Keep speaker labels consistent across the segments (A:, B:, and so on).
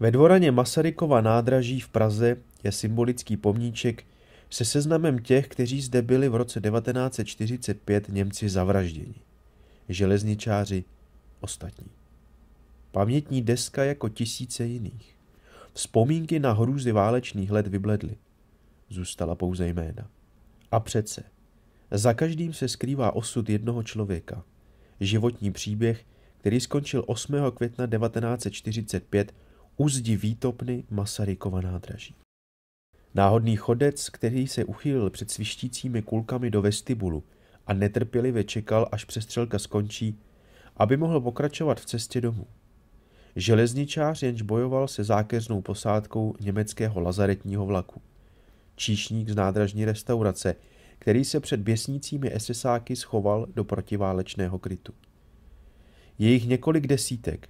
A: Ve dvoraně Masarykova nádraží v Praze je symbolický pomníček se seznamem těch, kteří zde byli v roce 1945 Němci zavražděni. Železničáři ostatní. Pamětní deska jako tisíce jiných. Vzpomínky na hrůzy válečných let vybledly. Zůstala pouze jména. A přece, za každým se skrývá osud jednoho člověka. Životní příběh, který skončil 8. května 1945 u zdi výtopny Masarykova nádraží. Náhodný chodec, který se uchýlil před svištícími kulkami do vestibulu a netrpělivě čekal, až přestřelka skončí, aby mohl pokračovat v cestě domů. Železničář jenž bojoval se zákeřnou posádkou německého lazaretního vlaku. Číšník z nádražní restaurace, který se před běsnícími SSáky schoval do protiválečného krytu. Je jich několik desítek,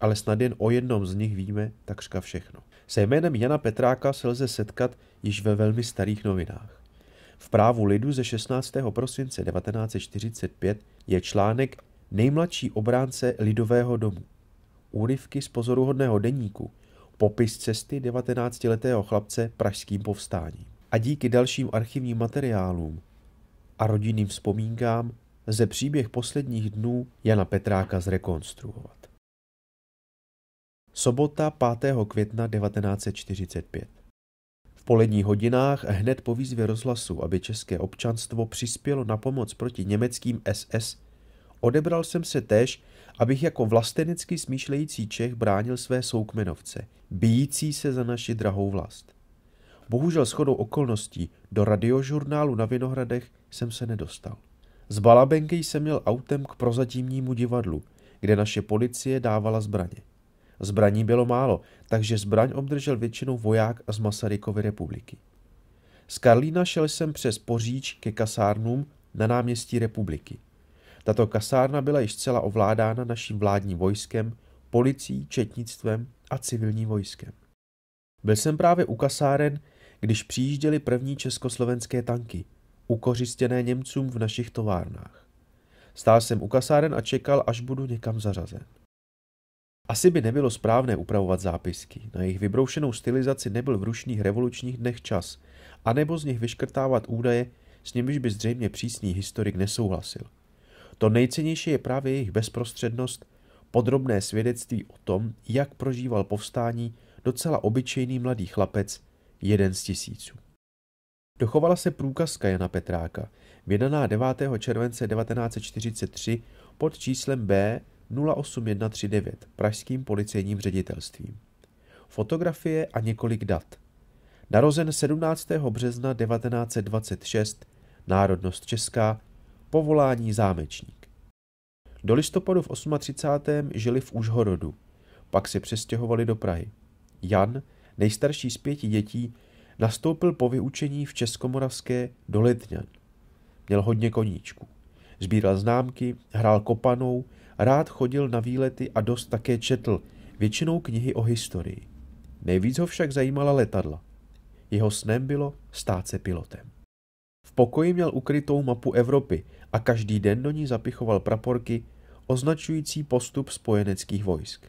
A: ale snad jen o jednom z nich víme takřka všechno. Se jménem Jana Petráka se lze setkat již ve velmi starých novinách. V právu lidu ze 16. prosince 1945 je článek Nejmladší obránce lidového domu. Úryvky z pozoruhodného deníku, popis cesty 19-letého chlapce pražským povstáním. A díky dalším archivním materiálům a rodinným vzpomínkám ze příběh posledních dnů Jana Petráka zrekonstruovat. Sobota 5. května 1945. V poledních hodinách hned po výzvě rozhlasu, aby české občanstvo přispělo na pomoc proti německým SS, odebral jsem se též, abych jako vlastenecky smýšlející Čech bránil své soukmenovce, bijící se za naši drahou vlast. Bohužel shodou okolností do radiožurnálu na Vinohradech jsem se nedostal. Z Balabenky jsem měl autem k prozatímnímu divadlu, kde naše policie dávala zbraně. Zbraní bylo málo, takže zbraň obdržel většinou voják z Masarykovy republiky. Z Karlína šel jsem přes Poříč ke kasárnům na náměstí republiky. Tato kasárna byla již zcela ovládána naším vládním vojskem, policií, četnictvem a civilním vojskem. Byl jsem právě u kasáren, když přijížděly první československé tanky, ukořistěné Němcům v našich továrnách. Stál jsem u kasáren a čekal, až budu někam zařazen. Asi by nebylo správné upravovat zápisky. Na jejich vybroušenou stylizaci nebyl v rušných revolučních dnech čas, anebo z nich vyškrtávat údaje, s nimiž by zřejmě přísný historik nesouhlasil. To nejcennější je právě jejich bezprostřednost, podrobné svědectví o tom, jak prožíval povstání docela obyčejný mladý chlapec, jeden z tisíců. Dochovala se průkazka Jana Petráka, vydaná 9. července 1943 pod číslem B 08139 pražským policejním ředitelstvím. Fotografie a několik dat. Narozen 17. března 1926, národnost česká, povolání zámečník. Do listopadu v 38. žili v Užhorodu, pak se přestěhovali do Prahy. Jan, nejstarší z pěti dětí, nastoupil po vyučení v Českomoravské do Letňan. Měl hodně koníčků. Sbíral známky, hrál kopanou, rád chodil na výlety a dost také četl, většinou knihy o historii. Nejvíc ho však zajímala letadla. Jeho snem bylo stát se pilotem. V pokoji měl ukrytou mapu Evropy a každý den do ní zapichoval praporky označující postup spojeneckých vojsk.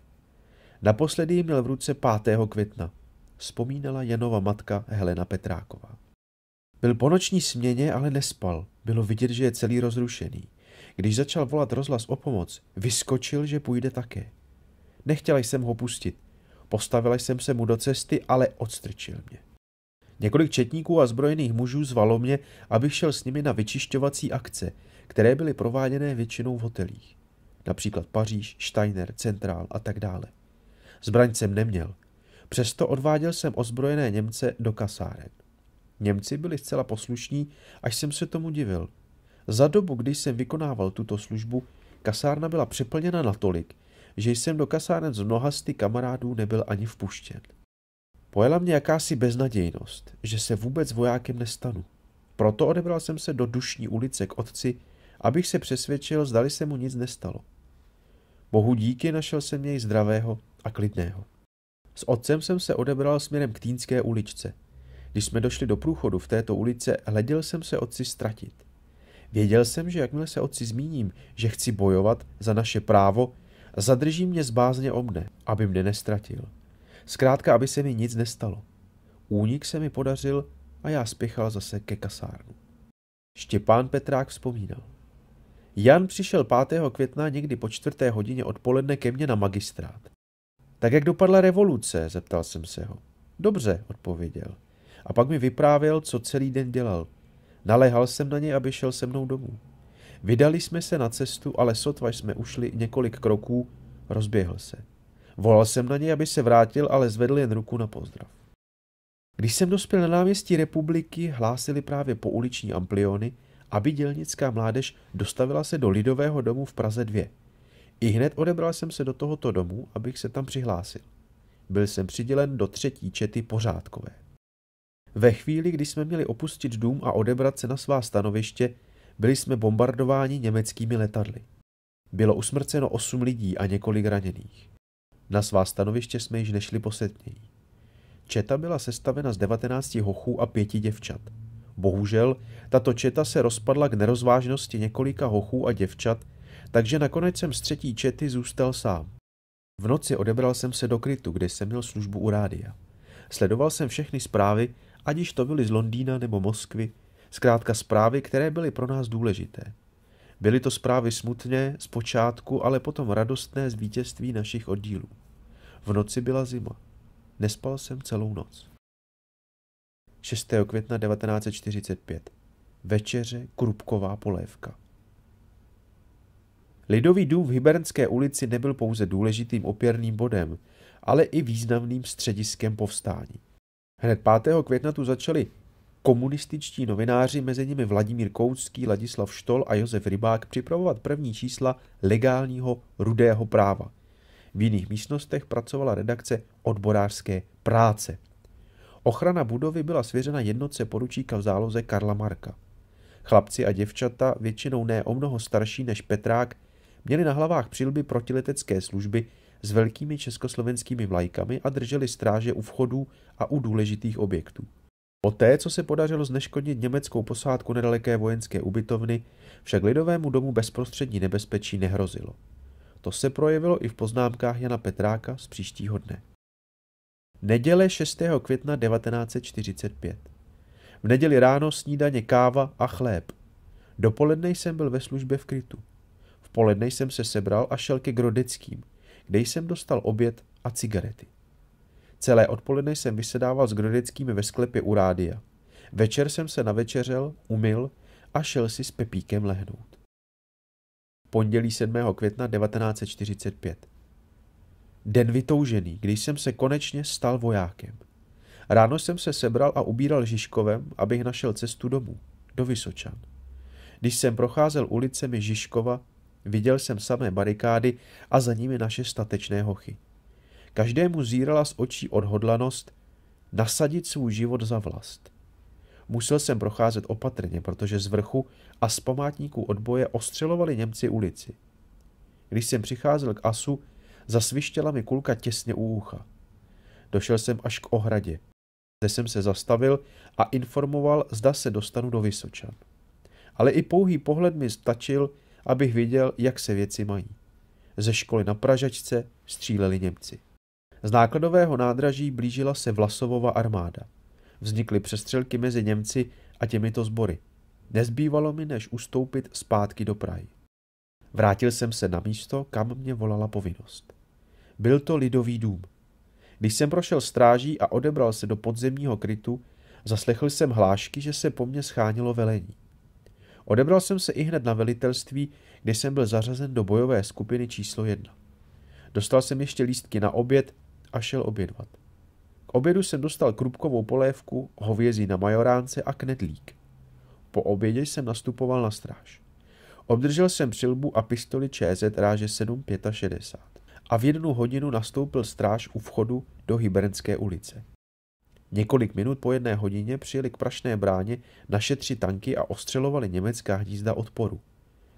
A: Naposledy ji měl v ruce 5. května, vzpomínala Janova matka Helena Petráková. Byl po noční směně, ale nespal. Bylo vidět, že je celý rozrušený. Když začal volat rozhlas o pomoc, vyskočil, že půjde také. Nechtěla jsem ho pustit. Postavila jsem se mu do cesty, ale odstrčil mě. Několik četníků a zbrojených mužů zvalo mě, abych šel s nimi na vyčišťovací akce, které byly prováděné většinou v hotelích. Například Paříž, Steiner, Centrál a tak dále. Zbraň jsem neměl. Přesto odváděl jsem ozbrojené Němce do kasáren. Němci byli zcela poslušní, až jsem se tomu divil. Za dobu, kdy jsem vykonával tuto službu, kasárna byla přeplněna natolik, že jsem do kasáren z mnoha sty kamarádů nebyl ani vpuštěn. Pojela mě jakási beznadějnost, že se vůbec vojákem nestanu. Proto odebral jsem se do dušní ulice k otci, abych se přesvědčil, zdali se mu nic nestalo. Bohu díky našel jsem něj zdravého a klidného. S otcem jsem se odebral směrem k Týnské uličce. Když jsme došli do průchodu v této ulice, hleděl jsem se otci ztratit. Věděl jsem, že jakmile se otci zmíním, že chci bojovat za naše právo, zadrží mě z bázně o mne, aby mne nestratil. Zkrátka, aby se mi nic nestalo. Únik se mi podařil a já spěchal zase ke kasárnu. Štěpán Petrák vzpomínal. Jan přišel 5. května někdy po čtvrté hodině odpoledne ke mně na magistrát. Tak jak dopadla revoluce, zeptal jsem se ho. Dobře, odpověděl. A pak mi vyprávěl, co celý den dělal. Naléhal jsem na něj, aby šel se mnou domů. Vydali jsme se na cestu, ale sotva jsme ušli několik kroků, rozběhl se. Volal jsem na něj, aby se vrátil, ale zvedl jen ruku na pozdrav. Když jsem dospěl na náměstí republiky, hlásili právě po uliční ampliony, aby dělnická mládež dostavila se do Lidového domu v Praze 2. I hned odebral jsem se do tohoto domu, abych se tam přihlásil. Byl jsem přidělen do třetí čety pořádkové. Ve chvíli, kdy jsme měli opustit dům a odebrat se na svá stanoviště, byli jsme bombardováni německými letadly. Bylo usmrceno osm lidí a několik raněných. Na svá stanoviště jsme již nešli posetněji. Četa byla sestavena z 19 hochů a pěti děvčat. Bohužel, tato četa se rozpadla k nerozvážnosti několika hochů a děvčat, takže nakonec jsem z třetí čety zůstal sám. V noci odebral jsem se do krytu, kde jsem měl službu u rádia. Sledoval jsem všechny zprávy, ať již to byly z Londýna nebo Moskvy, zkrátka zprávy, které byly pro nás důležité. Byly to zprávy smutné z počátku, ale potom radostné z vítězství našich oddílů. V noci byla zima. Nespal jsem celou noc. 6. května 1945. Večeře Krupková polévka. Lidový dům v Hybernské ulici nebyl pouze důležitým opěrným bodem, ale i významným střediskem povstání. Hned 5. května tu začali komunističtí novináři, mezi nimi Vladimír Koucký, Ladislav Štol a Josef Rybák, připravovat první čísla legálního rudého práva. V jiných místnostech pracovala redakce odborářské práce. Ochrana budovy byla svěřena jednotce poručíka v záloze Karla Marka. Chlapci a děvčata, většinou ne o mnoho starší než Petrák, měli na hlavách přilby protiletecké služby s velkými československými vlajkami a drželi stráže u vchodů a u důležitých objektů. Poté, co se podařilo zneškodnit německou posádku nedaleké vojenské ubytovny, však lidovému domu bezprostřední nebezpečí nehrozilo. To se projevilo i v poznámkách Jana Petráka z příštího dne. Neděle 6. května 1945. V neděli ráno snídaně káva a chléb. Dopoledne jsem byl ve službě v krytu. V poledne jsem se sebral a šel ke Grodeckým, kde jsem dostal oběd a cigarety. Celé odpoledne jsem vysedával s Grodeckými ve sklepě u rádia. Večer jsem se navečeřel, umyl a šel si s Pepíkem lehnout. Pondělí 7. května 1945. Den vytoužený, když jsem se konečně stal vojákem. Ráno jsem se sebral a ubíral Žižkovem, abych našel cestu domů, do Vysočan. Když jsem procházel ulicemi Žižkova, viděl jsem samé barikády a za nimi naše statečné hochy. Každému zírala z očí odhodlanost nasadit svůj život za vlast. Musel jsem procházet opatrně, protože z vrchu a z památníků odboje ostřelovali Němci ulici. Když jsem přicházel k asu, zasvištěla mi kulka těsně u ucha. Došel jsem až k ohradě. Zde jsem se zastavil a informoval, zda se dostanu do Vysočan. Ale i pouhý pohled mi stačil, abych viděl, jak se věci mají. Ze školy na Pražačce stříleli Němci. Z nákladového nádraží blížila se Vlasovova armáda. Vznikly přestřelky mezi Němci a těmito sbory. Nezbývalo mi, než ustoupit zpátky do Prahy. Vrátil jsem se na místo, kam mě volala povinnost. Byl to lidový dům. Když jsem prošel stráží a odebral se do podzemního krytu, zaslechl jsem hlášky, že se po mně schánilo velení. Odebral jsem se i hned na velitelství, kde jsem byl zařazen do bojové skupiny číslo jedna. Dostal jsem ještě lístky na oběd a šel obědvat. K obědu jsem dostal krupkovou polévku, hovězí na majoránce a knedlík. Po obědě jsem nastupoval na stráž. Obdržel jsem přilbu a pistoli ČZ ráže 765 a v jednu hodinu nastoupil stráž u vchodu do Hybernské ulice. Několik minut po jedné hodině přijeli k Prašné bráně naše tři tanky a ostřelovali německá hnízda odporu.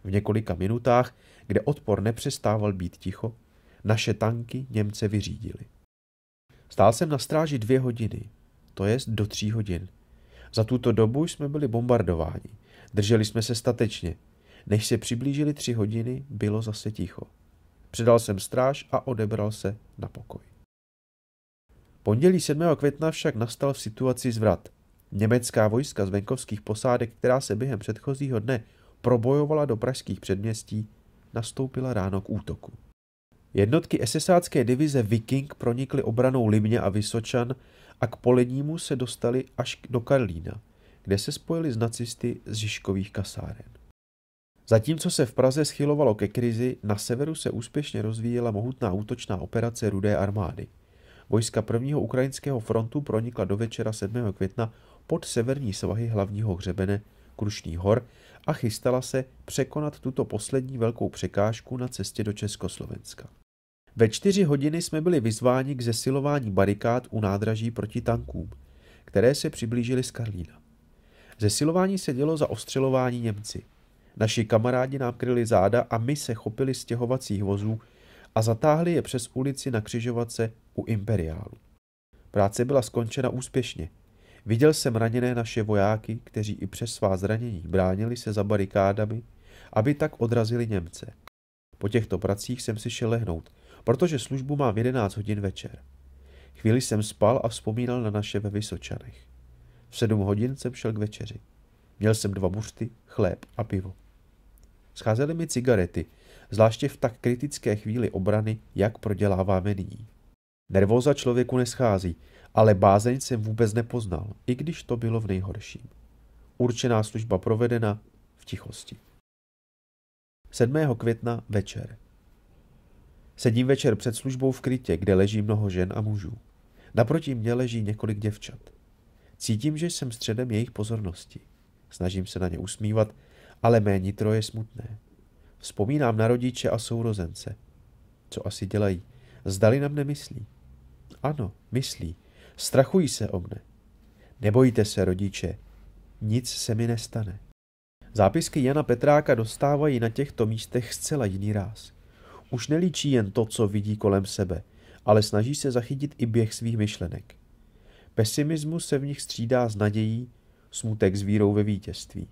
A: V několika minutách, kde odpor nepřestával být ticho, naše tanky Němce vyřídili. Stál jsem na stráži dvě hodiny, to jest do tří hodin. Za tuto dobu jsme byli bombardováni. Drželi jsme se statečně. Než se přiblížili tři hodiny, bylo zase ticho. Předal jsem stráž a odebral se na pokoj. Pondělí 7. května však nastal v situaci zvrat. Německá vojska z venkovských posádek, která se během předchozího dne probojovala do pražských předměstí, nastoupila ráno k útoku. Jednotky SSácké divize Viking pronikly obranou Limně a Vysočan a k Polednímu se dostali až do Karlína, kde se spojili s nacisty z Žižkových kasáren. Zatímco se v Praze schylovalo ke krizi, na severu se úspěšně rozvíjela mohutná útočná operace Rudé armády. Vojska prvního ukrajinského frontu pronikla do večera 7. května pod severní svahy hlavního hřebene Krušných hor a chystala se překonat tuto poslední velkou překážku na cestě do Československa. Ve čtyři hodiny jsme byli vyzváni k zesilování barikád u nádraží proti tankům, které se přiblížily z Karlína. Zesilování se dělo za ostřelování Němci. Naši kamarádi nám kryli záda a my se chopili stěhovacích vozů a zatáhli je přes ulici na křižovatce u Imperiálu. Práce byla skončena úspěšně. Viděl jsem raněné naše vojáky, kteří i přes svá zranění bránili se za barikádami, aby tak odrazili Němce. Po těchto pracích jsem si šel lehnout, protože službu mám v 11 hodin večer. Chvíli jsem spal a vzpomínal na naše ve Vysočanech. V sedm hodin jsem šel k večeři. Měl jsem dva buřty, chléb a pivo. Scházely mi cigarety, zvláště v tak kritické chvíli obrany, jak proděláváme nyní. Nervóza člověku neschází, ale bázeň jsem vůbec nepoznal, i když to bylo v nejhorším. Určená služba provedena v tichosti. 7. května večer. Sedím večer před službou v krytě, kde leží mnoho žen a mužů. Naproti mě leží několik děvčat. Cítím, že jsem středem jejich pozornosti. Snažím se na ně usmívat, ale mé nitro je smutné. Vzpomínám na rodiče a sourozence. Co asi dělají? Zdali na mne myslí? Ano, myslí. Strachují se o mne. Nebojte se, rodiče. Nic se mi nestane. Zápisky Jana Petráka dostávají na těchto místech zcela jiný ráz. Už nelíčí jen to, co vidí kolem sebe, ale snaží se zachytit i běh svých myšlenek. Pesimismus se v nich střídá s nadějí, smutek s vírou ve vítězství.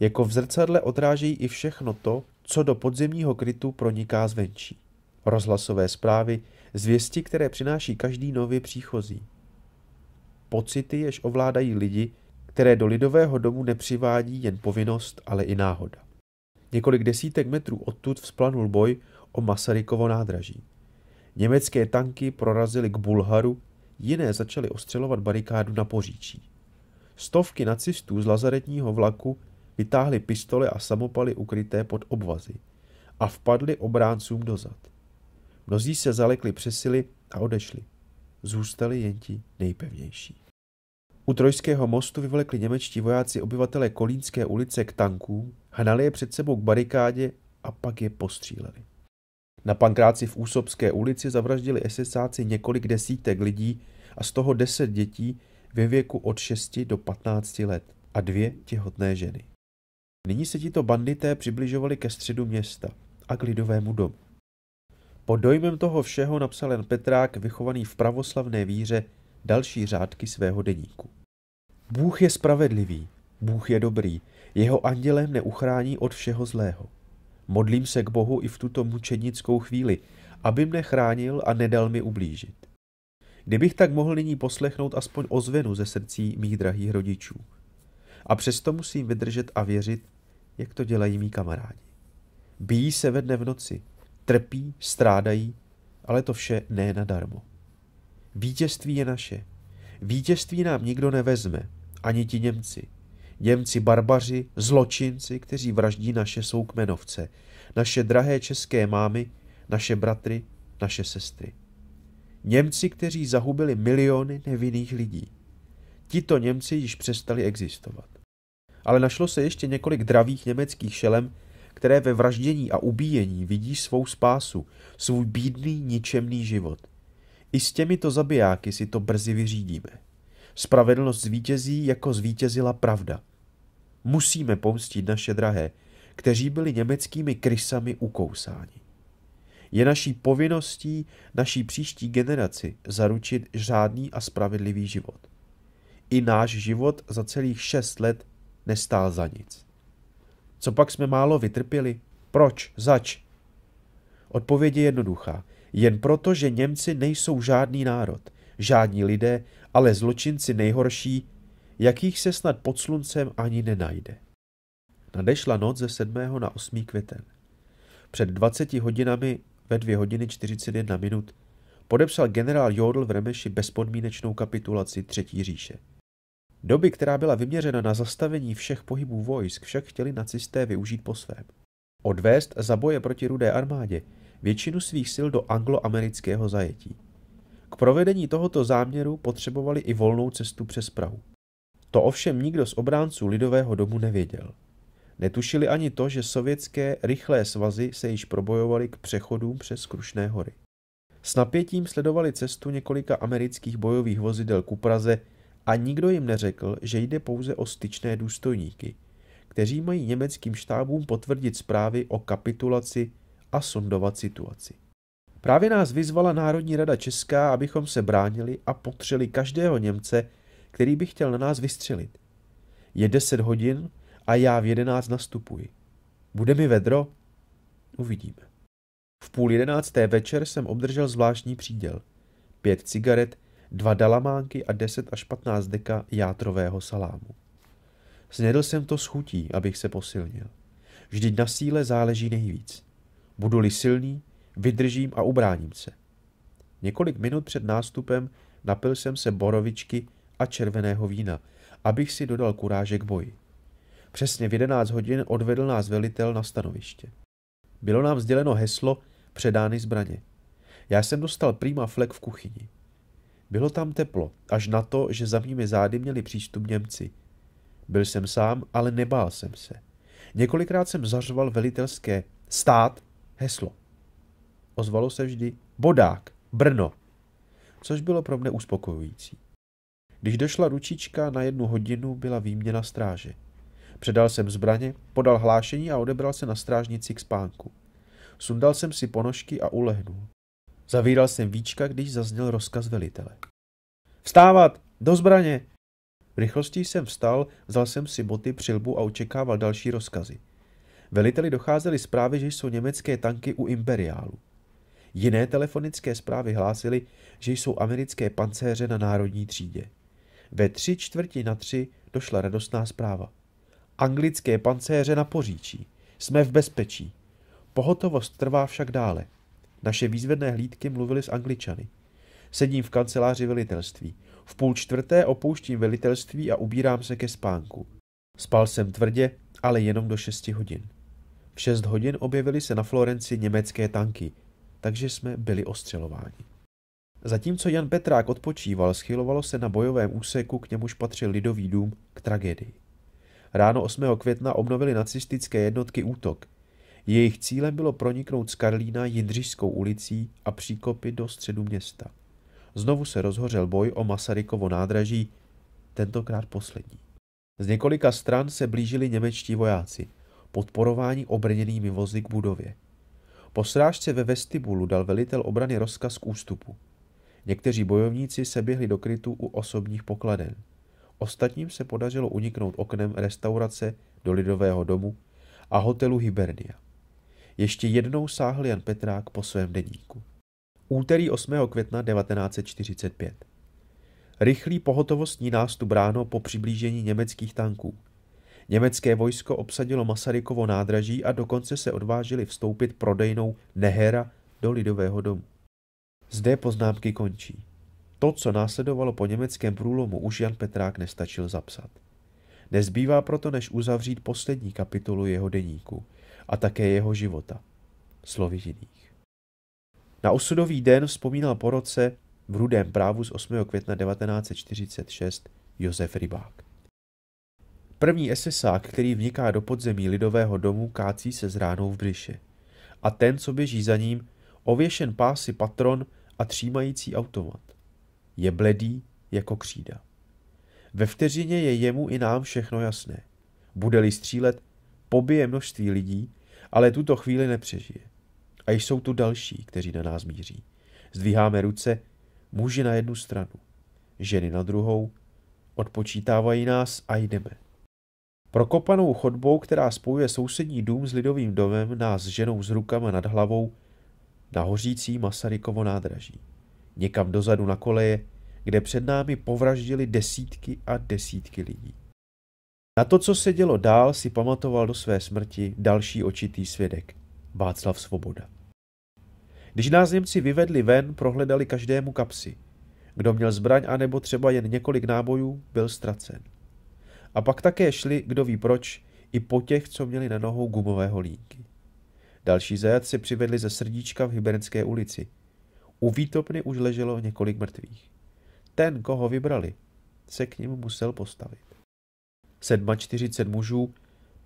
A: Jako v zrcadle odrážejí i všechno to, co do podzemního krytu proniká zvenčí. Rozhlasové zprávy, zvěsti, které přináší každý nově příchozí. Pocity, jež ovládají lidi, které do lidového domu nepřivádí jen povinnost, ale i náhoda. Několik desítek metrů odtud vzplanul boj o Masarykovo nádraží. Německé tanky prorazily k Bulharu, jiné začaly ostřelovat barikádu na Poříčí. Stovky nacistů z lazaretního vlaku vytáhli pistole a samopaly ukryté pod obvazy a vpadli obráncům dozad. Mnozí se zalekli přesily a odešli. Zůstali jen ti nejpevnější. U Trojského mostu vyvlekli němečtí vojáci obyvatele Kolínské ulice k tankům, hnali je před sebou k barikádě a pak je postříleli. Na Pankráci v Úsobské ulici zavraždili SSáci několik desítek lidí a z toho deset dětí ve věku od 6 do 15 let a dvě těhotné ženy. Nyní se tito bandité přibližovali ke středu města a k lidovému domu. Pod dojmem toho všeho napsal jen Petrák, vychovaný v pravoslavné víře, další řádky svého deníku. Bůh je spravedlivý, Bůh je dobrý, jeho andělem neuchrání od všeho zlého. Modlím se k Bohu i v tuto mučednickou chvíli, aby mne chránil a nedal mi ublížit. Kdybych tak mohl nyní poslechnout aspoň ozvenu ze srdcí mých drahých rodičů. A přesto musím vydržet a věřit, jak to dělají mý kamarádi. Bíjí se ve dne v noci, trpí, strádají, ale to vše ne nadarmo. Vítězství je naše. Vítězství nám nikdo nevezme, ani ti Němci. Němci barbaři, zločinci, kteří vraždí naše soukmenovce, naše drahé české mámy, naše bratry, naše sestry. Němci, kteří zahubili miliony nevinných lidí. Tito Němci již přestali existovat. Ale našlo se ještě několik dravých německých šelem, které ve vraždění a ubíjení vidí svou spásu, svůj bídný, ničemný život. I s těmito zabijáky si to brzy vyřídíme. Spravedlnost zvítězí, jako zvítězila pravda. Musíme pomstit naše drahé, kteří byli německými krysami ukousáni. Je naší povinností naší příští generaci zaručit řádný a spravedlivý život. I náš život za celých šest let nestál za nic. Co pak jsme málo vytrpěli? Proč? Zač? Odpověď je jednoduchá. Jen proto, že Němci nejsou žádný národ. Žádní lidé, ale zločinci nejhorší, jakých se snad pod sluncem ani nenajde. Nadešla noc ze 7. na 8. květen. Před 20 hodinami ve 2 hodiny 41 minut podepsal generál Jodl v Remeši bezpodmínečnou kapitulaci Třetí říše. Doby, která byla vyměřena na zastavení všech pohybů vojsk, však chtěli nacisté využít po svém. Odvést za boje proti rudé armádě většinu svých sil do angloamerického zajetí. K provedení tohoto záměru potřebovali i volnou cestu přes Prahu. To ovšem nikdo z obránců Lidového domu nevěděl. Netušili ani to, že sovětské rychlé svazy se již probojovaly k přechodům přes Krušné hory. S napětím sledovali cestu několika amerických bojových vozidel ku Praze a nikdo jim neřekl, že jde pouze o styčné důstojníky, kteří mají německým štábům potvrdit zprávy o kapitulaci a sondovat situaci. Právě nás vyzvala Národní rada Česká, abychom se bránili a potřeli každého Němce, který by chtěl na nás vystřelit. Je deset hodin a já v jedenáct nastupuji. Bude mi vedro? Uvidíme. V půl jedenácté večer jsem obdržel zvláštní příděl. Pět cigaret, dva dalamánky a deset až patnáct deka játrového salámu. Snědl jsem to s chutí, abych se posilnil. Vždyť na síle záleží nejvíc. Budu-li silný, vydržím a ubráním se. Několik minut před nástupem napil jsem se borovičky a červeného vína, abych si dodal kuráže k boji. Přesně v 11 hodin odvedl nás velitel na stanoviště. Bylo nám sděleno heslo předány zbraně. Já jsem dostal prýma flek v kuchyni. Bylo tam teplo, až na to, že za mými zády měli přístup Němci. Byl jsem sám, ale nebál jsem se. Několikrát jsem zařval velitelské stát heslo. Ozvalo se vždy Bodák, Brno, což bylo pro mne uspokojující. Když došla ručička na jednu hodinu, byla výměna stráže. Předal jsem zbraně, podal hlášení a odebral se na strážnici k spánku. Sundal jsem si ponožky a ulehnul. Zavíral jsem víčka, když zazněl rozkaz velitele. Vstávat! Do zbraně! V rychlosti jsem vstal, vzal jsem si boty, přilbu a očekával další rozkazy. Veliteli docházely zprávy, že jsou německé tanky u Imperiálu. Jiné telefonické zprávy hlásily, že jsou americké pancéře na národní třídě. Ve tři čtvrti na tři došla radostná zpráva. Anglické pancéře na poříčí. Jsme v bezpečí. Pohotovost trvá však dále. Naše výzvedné hlídky mluvily s Angličany. Sedím v kanceláři velitelství. V půl čtvrté opouštím velitelství a ubírám se ke spánku. Spal jsem tvrdě, ale jenom do šesti hodin. V šest hodin objevily se na Florenci německé tanky, takže jsme byli ostřelováni. Zatímco Jan Petrák odpočíval, schylovalo se na bojovém úseku, k němuž patřil Lidový dům, k tragédii. Ráno 8. května obnovili nacistické jednotky útok. Jejich cílem bylo proniknout z Karlína Jindřišskou ulicí a příkopy do středu města. Znovu se rozhořel boj o Masarykovo nádraží, tentokrát poslední. Z několika stran se blížili němečtí vojáci, podporování obrněnými vozy k budově. Po srážce ve vestibulu dal velitel obrany rozkaz k ústupu. Někteří bojovníci se běhli do krytu u osobních pokladen. Ostatním se podařilo uniknout oknem restaurace do Lidového domu a hotelu Hibernia. Ještě jednou sáhl Jan Petrák po svém deníku. Úterý 8. května 1945. Rychlý pohotovostní nástup ráno po přiblížení německých tanků. Německé vojsko obsadilo Masarykovo nádraží a dokonce se odvážili vstoupit prodejnou Nehera do Lidového domu. Zde poznámky končí. To, co následovalo po německém průlomu, už Jan Petrák nestačil zapsat. Nezbývá proto, než uzavřít poslední kapitolu jeho deníku a také jeho života. Slovy jiných. Na osudový den vzpomínal po roce v rudém právu z 8. května 1946 Josef Rybák. První esesák, který vniká do podzemí lidového domu, kácí se z ránou v břiše. A ten, co běží za ním, ověšen pásy patron a třímající automat. Je bledý jako křída. Ve vteřině je jemu i nám všechno jasné. Bude-li střílet, pobije množství lidí, ale tuto chvíli nepřežije. A jsou tu další, kteří na nás míří. Zdvíháme ruce, muži na jednu stranu, ženy na druhou, odpočítávají nás a jdeme. Prokopanou chodbou, která spojuje sousední dům s lidovým domem, nás ženou s rukama nad hlavou na hořící Masarykovo nádraží. Někam dozadu na koleje, kde před námi povraždili desítky a desítky lidí. Na to, co se dělo dál, si pamatoval do své smrti další očitý svědek, Václav Svoboda. Když nás Němci vyvedli ven, prohledali každému kapsy. Kdo měl zbraň anebo třeba jen několik nábojů, byl ztracen. A pak také šli, kdo ví proč, i po těch, co měli na nohou gumové holínky. Další zajatci přivedli ze srdíčka v Hybernské ulici. U výtopny už leželo několik mrtvých. Ten, koho vybrali, se k ním musel postavit. 47 mužů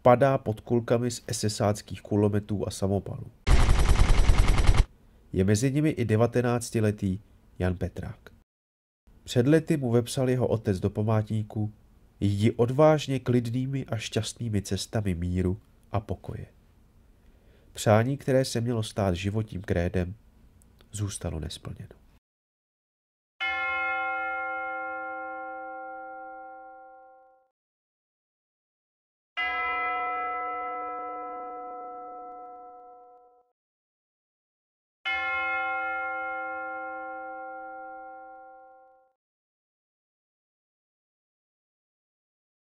A: padá pod kulkami z esesáckých kulometů a samopalů. Je mezi nimi i 19-letý Jan Petrák. Před lety mu vepsal jeho otec do památníku jdi odvážně klidnými a šťastnými cestami míru a pokoje. Přání, které se mělo stát životním krédem, zůstalo nesplněno.